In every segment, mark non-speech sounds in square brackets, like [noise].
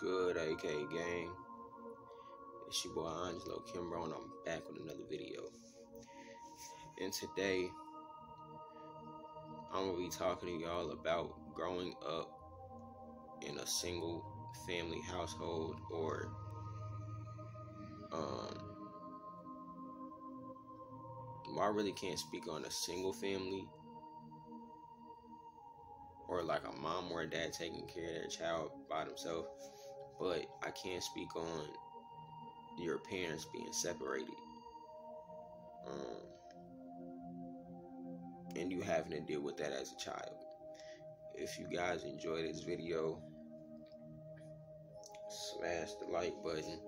good, AK gang? It's your boy Angelo Kimbrough, and I'm back with another video. And today, I'm gonna be talking to y'all about growing up in a single family household or um I really can't speak on a single family or like a mom or a dad taking care of their child by themselves, but I can't speak on your parents being separated. Um, and you having to deal with that as a child. If you guys enjoy this video, smash the like button.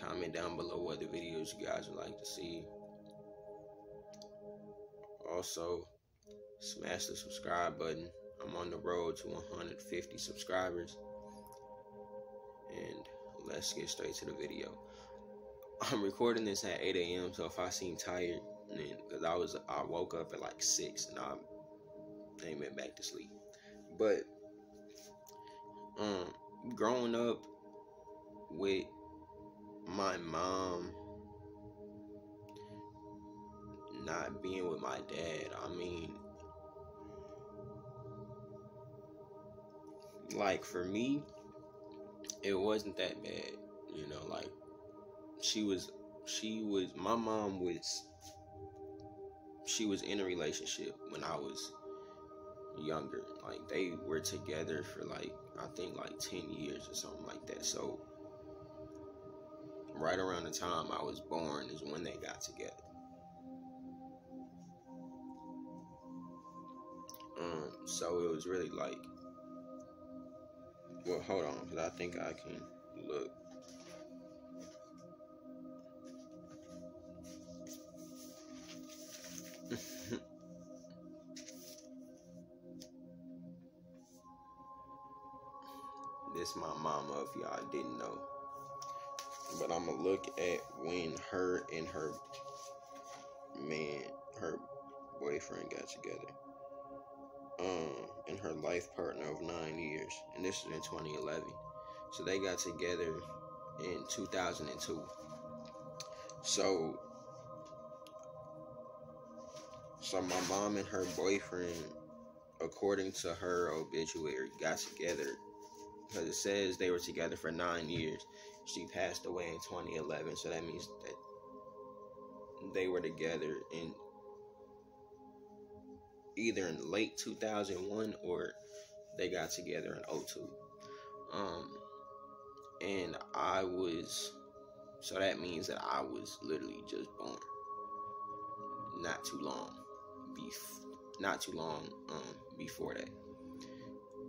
Comment down below what the videos you guys would like to see. Also, smash the subscribe button. I'm on the road to 150 subscribers. And let's get straight to the video. I'm recording this at 8 a.m. So if I seem tired, because I was I woke up at like six and I ain't went back to sleep. But um, growing up with my mom not being with my dad, I mean, like for me, it wasn't that bad, you know, like she was she was my mom was she was in a relationship when I was younger. Like they were together for like I think like 10 years or something like that. So right around the time I was born is when they got together. Um so it was really like well, hold on, because I think I can look. [laughs] this my mama if y'all didn't know. But I'm gonna look at when her and her man, her boyfriend got together. Um, and her life partner of nine years, and this is in 2011. So they got together in 2002. So, so my mom and her boyfriend, according to her obituary, got together because it says they were together for nine years. She passed away in 2011, so that means that they were together in either in late 2001 or they got together in 02. Um, and I was, so that means that I was literally just born. Not too long, bef- not too long um, before that.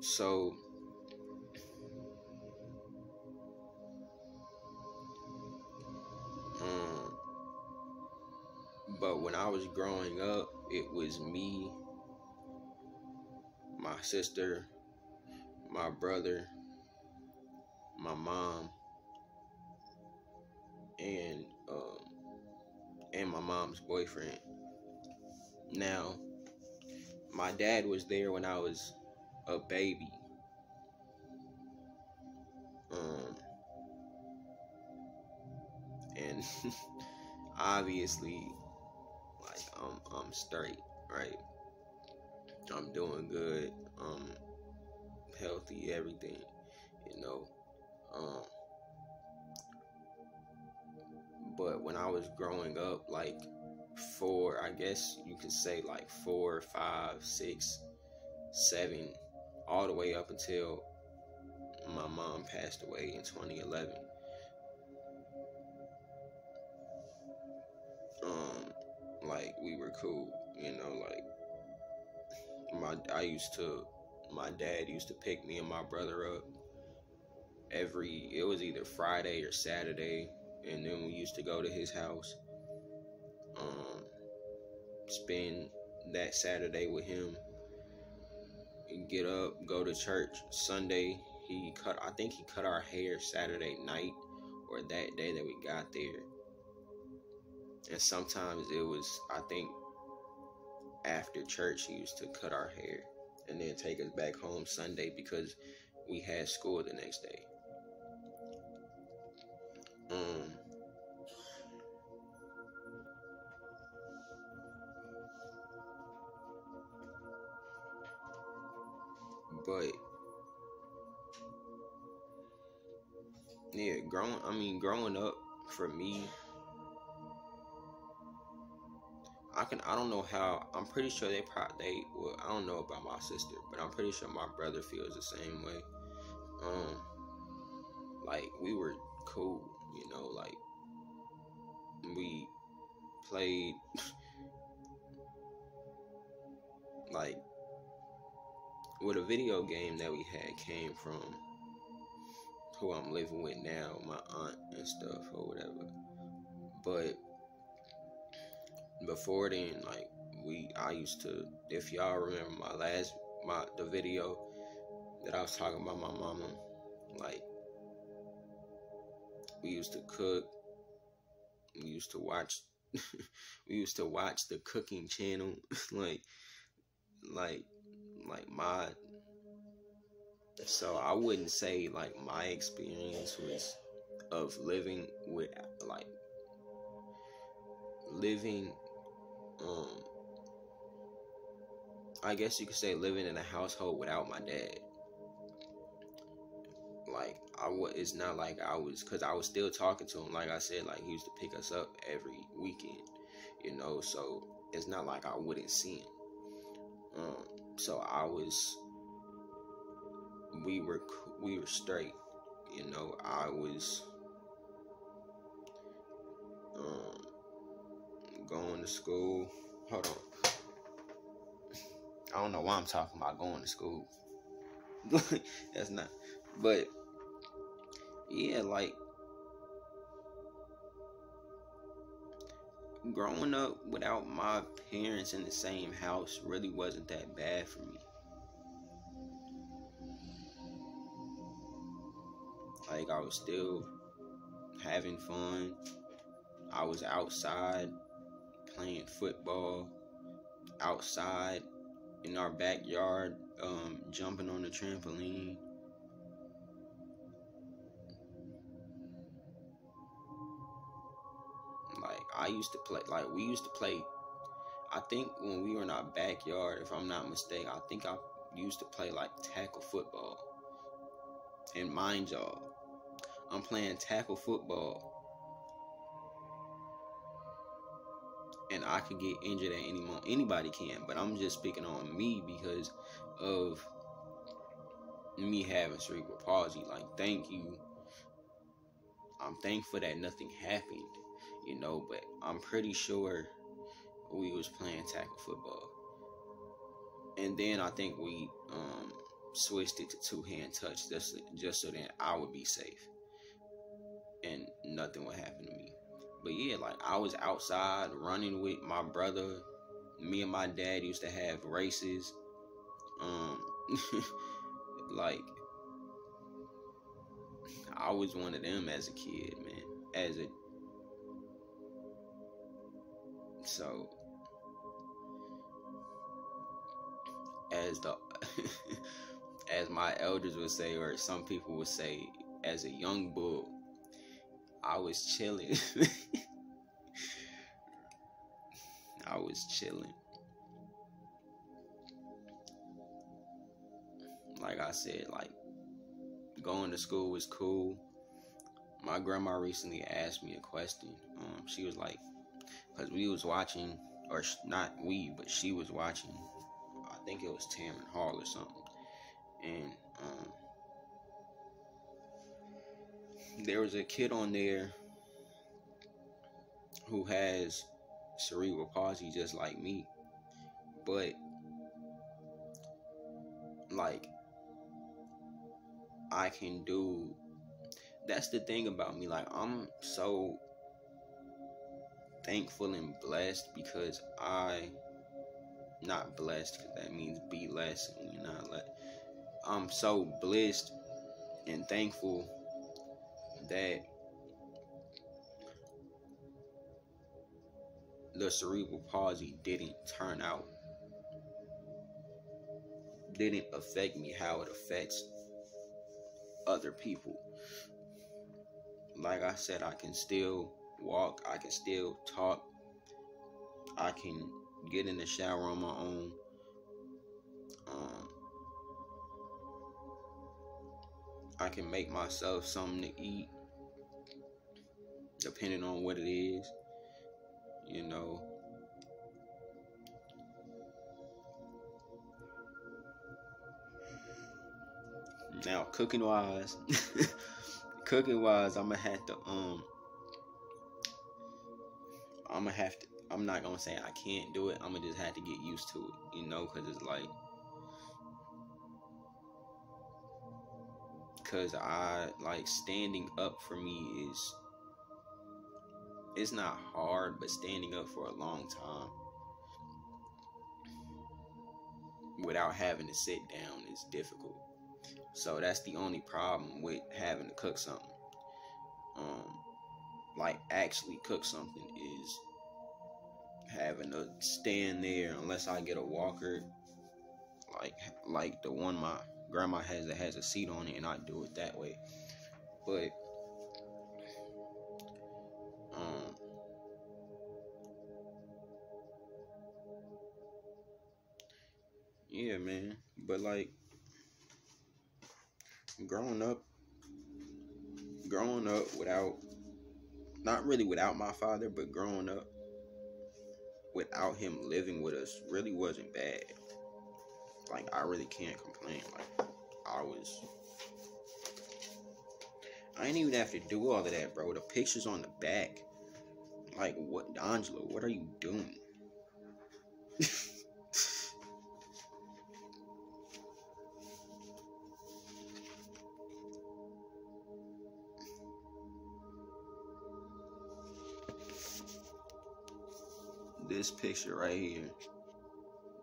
So, um, but when I was growing up, it was me my sister, my brother, my mom, and um, and my mom's boyfriend. Now, my dad was there when I was a baby. Um, and [laughs] obviously, like I'm I'm straight, right? I'm doing good. Um, healthy, everything, you know. Um, but when I was growing up, like four, I guess you could say like four, five, six, seven, all the way up until my mom passed away in 2011. Um, like we were cool, you know, like my I used to my dad used to pick me and my brother up every it was either Friday or Saturday and then we used to go to his house um spend that Saturday with him get up go to church. Sunday he cut I think he cut our hair Saturday night or that day that we got there. And sometimes it was I think after church, he used to cut our hair and then take us back home Sunday because we had school the next day. Um, but yeah, growing I mean growing up for me I. I don't know how. I'm pretty sure they probably. They, well, I don't know about my sister, but I'm pretty sure my brother feels the same way. Um, like we were cool, you know, like we played [laughs] like with a video game that we had came from who I'm living with now, my aunt and stuff or whatever. But before then, like we I used to if y'all remember my last my the video that I was talking about my mama, like we used to cook, we used to watch [laughs] we used to watch the cooking channel [laughs] like like like my so I wouldn't say like my experience was of living with like living um I guess you could say living in a household without my dad. Like I was, it's not like I was, cause I was still talking to him. Like I said, like he used to pick us up every weekend, you know. So it's not like I wouldn't see him. Um, so I was, we were, we were straight, you know. I was, um, going to school. Hold on. I don't know why I'm talking about going to school. [laughs] That's not, but yeah, like growing up without my parents in the same house really wasn't that bad for me. Like I was still having fun. I was outside playing football, outside in our backyard, um, jumping on the trampoline. Like I used to play like we used to play. I think when we were in our backyard, if I'm not mistaken, I think I used to play like tackle football. And mind y'all, I'm playing tackle football. And I could get injured at any moment. Anybody can, but I'm just speaking on me because of me having cerebral palsy. Like, thank you. I'm thankful that nothing happened you know, but I'm pretty sure we was playing tackle football. And then I think we um, switched it to two hand touch just just so that I would be safe and nothing would happen to me. But yeah, like I was outside running with my brother. Me and my dad used to have races. Um [laughs] like I was one of them as a kid, man. As a so, as the [laughs] as my elders would say, or some people would say, as a young bull, I was chilling. [laughs] I was chilling. Like I said, like going to school was cool. My grandma recently asked me a question. Um, she was like, because we was watching, or not we, but she was watching. I think it was Tamron Hall or something, and um, there was a kid on there who has cerebral palsy just like me, but like I can do. That's the thing about me. Like I'm so thankful and blessed because I not blessed because that means be less and you're not let I'm so blessed and thankful that the cerebral palsy didn't turn out didn't affect me how it affects other people like I said I can still walk, I can still talk, I can get in the shower on my own. Um, I can make myself something to eat, depending on what it is. You know, now cooking wise, [laughs] cooking wise, I'm gonna have to um, I'm gonna have to. I'm not gonna say I can't do it. I'm gonna just have to get used to it, you know, because it's like because I like standing up for me is it's not hard, but standing up for a long time without having to sit down is difficult. So that's the only problem with having to cook something. Um, like actually cook something is having to stand there unless I get a walker, like like the one my grandma has that has a seat on it, and I do it that way. But yeah, man. But like growing up, growing up without, not really without my father, but growing up without him living with us really wasn't bad. Like I really can't complain. Like I was I didn't even have to do all of that, bro. The pictures on the back. Like what Angelo, what are you doing? [laughs] this picture right here.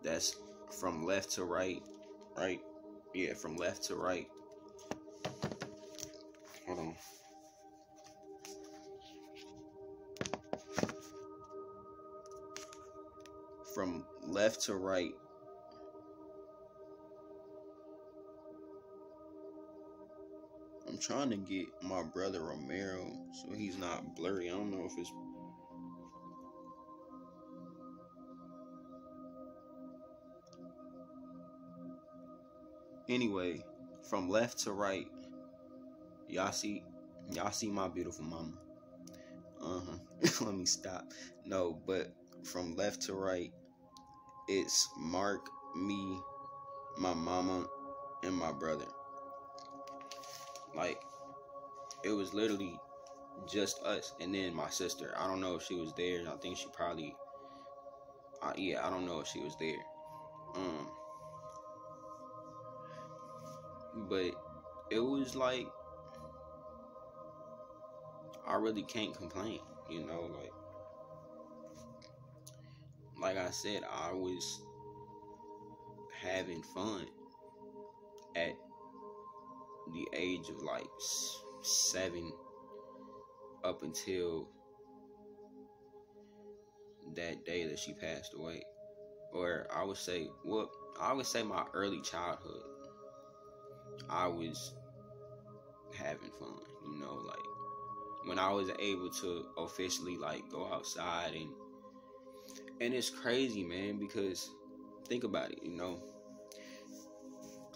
That's from left to right, right? Yeah, from left to right. Hold on. From left to right. I'm trying to get my brother Romero so he's not blurry. I don't know if it's Anyway, from left to right, y'all see, y'all see my beautiful mama. Uh huh. [laughs] Let me stop. No, but from left to right, it's Mark, me, my mama, and my brother. Like, it was literally just us, and then my sister. I don't know if she was there. I think she probably. Yeah, I don't know if she was there. Um, but it was like I really can't complain, you know, like like I said, I was having fun at the age of like seven up until that day that she passed away. Or I would say, well, I would say my early childhood. I was having fun, you know, like when I was able to officially like go outside and and it's crazy, man, because think about it, you know.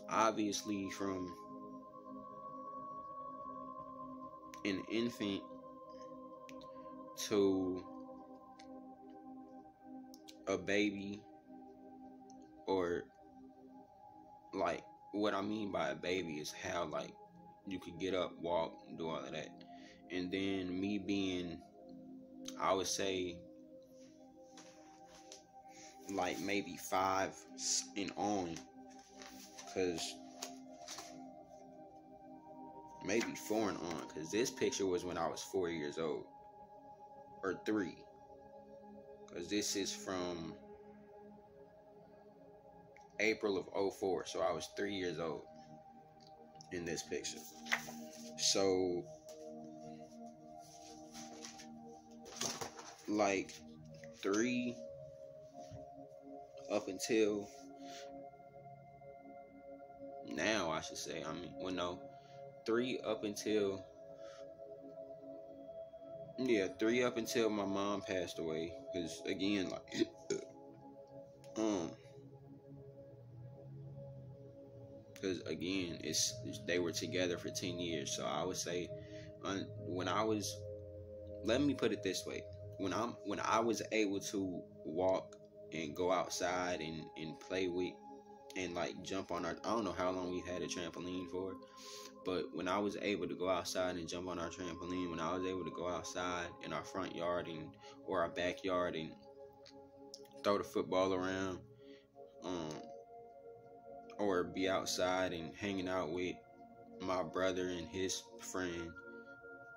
Obviously from an infant to a baby or like what I mean by a baby is how like you could get up, walk, do all of that. And then me being I would say like maybe five and on because maybe four and on because this picture was when I was four years old or three because this is from April of 04. So I was three years old in this picture. So, like, three up until now, I should say. I mean, well, no, three up until yeah, three up until my mom passed away. Because again, like, [coughs] um, again, it's they were together for ten years. So I would say, when I was, let me put it this way: when I'm when I was able to walk and go outside and and play with and like jump on our I don't know how long we had a trampoline for, but when I was able to go outside and jump on our trampoline, when I was able to go outside in our front yard and or our backyard and throw the football around, um, or be outside and hanging out with my brother and his friend,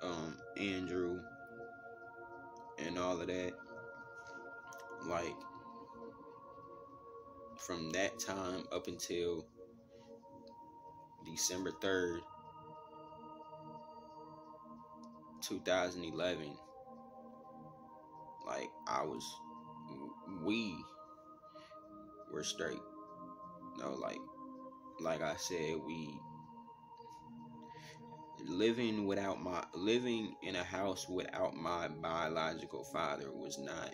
um, Andrew, and all of that. Like from that time up until December 3rd, 2011, like I was, we were straight. No, like, like I said, we living without my living in a house without my biological father was not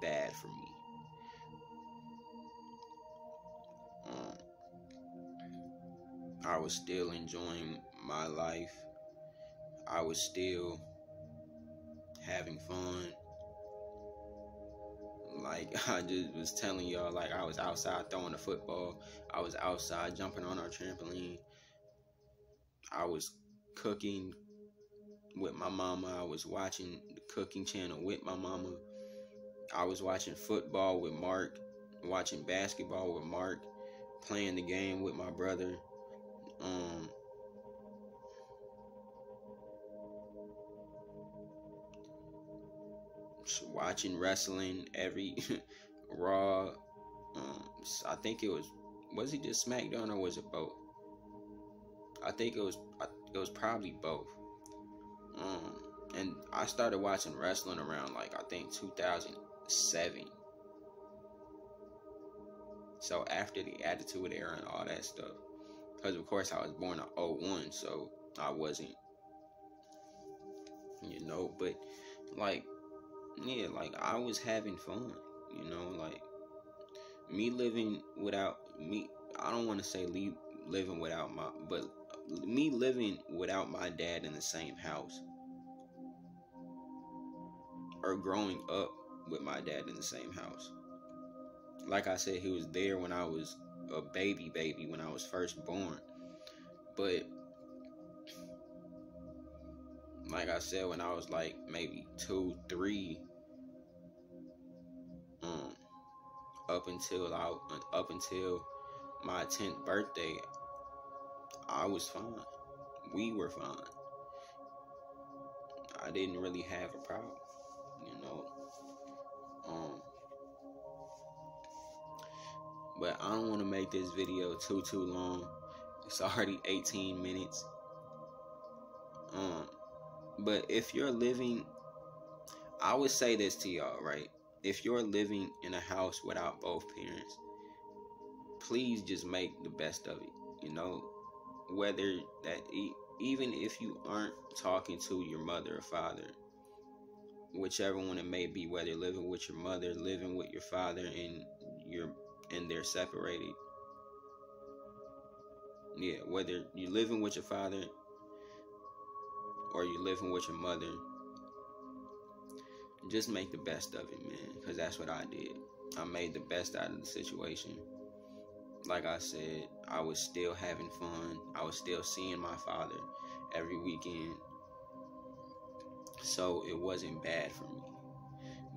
bad for me. Um, I was still enjoying my life. I was still having fun. Like [laughs] I just was telling y'all, like I was outside throwing a football. I was outside jumping on our trampoline. I was cooking with my mama. I was watching the cooking channel with my mama. I was watching football with Mark, watching basketball with Mark, playing the game with my brother. Um, watching wrestling every [laughs] Raw. Um, I think it was was it just SmackDown or was it both? I think it was it was probably both. Um, and I started watching wrestling around like I think 2007. So after the Attitude Era and all that stuff, because of course I was born in 01, so I wasn't, you know, but like, yeah, like I was having fun, you know, like me living without me, I don't want to say leave, living without my, but me living without my dad in the same house or growing up with my dad in the same house like I said, he was there when I was a baby, baby, when I was first born. But like I said, when I was like maybe two, three, um, up until I up until my tenth birthday, I was fine. We were fine. I didn't really have a problem, you know. Um, but I don't want to make this video too too long. It's already 18 minutes. But if you're living, I would say this to y'all, right? If you're living in a house without both parents, please just make the best of it. You know, whether that even if you aren't talking to your mother or father, whichever one it may be, whether living with your mother, living with your father, and your and they're separated. Yeah, whether you're living with your father or you're living with your mother, just make the best of it, man. Because that's what I did. I made the best out of the situation. Like I said, I was still having fun. I was still seeing my father every weekend. So it wasn't bad for me.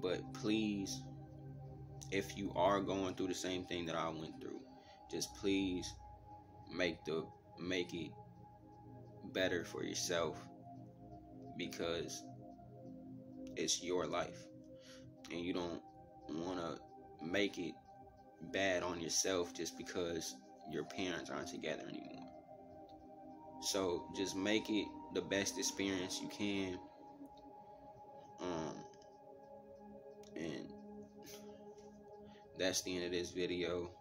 But please if you are going through the same thing that I went through, just please make the make it better for yourself because it's your life and you don't want to make it bad on yourself just because your parents aren't together anymore. So just make it the best experience you can. Um and that's the end of this video.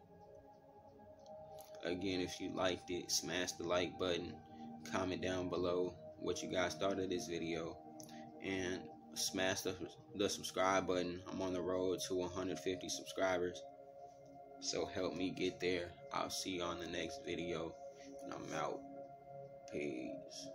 Again, if you liked it, smash the like button. Comment down below what you guys thought of this video. And smash the, the subscribe button. I'm on the road to 150 subscribers. So help me get there. I'll see you on the next video. And I'm out. Peace.